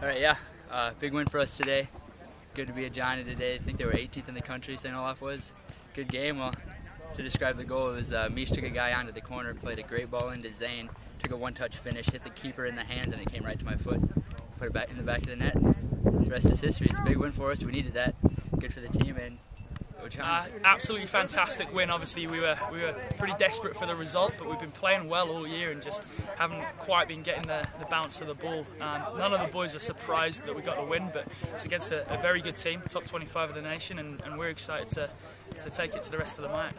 All right, yeah, uh, big win for us today. Good to be a Johnnie today. I think they were 18th in the country, St. Olaf was. Good game. Well, to describe the goal, it was uh, took a guy onto the corner, played a great ball into Zane, took a one-touch finish, hit the keeper in the hands, and it came right to my foot. Put it back in the back of the net. The rest is history. It's a big win for us. We needed that. Good for the team, and uh, absolutely fantastic win. Obviously, we were we were pretty desperate for the result, but we've been playing well all year and just haven't quite been getting the, the bounce of the ball. Um, none of the boys are surprised that we got the win, but it's against a, a very good team, top 25 of the nation, and, and we're excited to, to take it to the rest of the MIAC.